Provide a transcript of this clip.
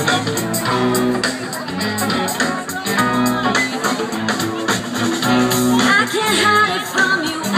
I can't hide it from you.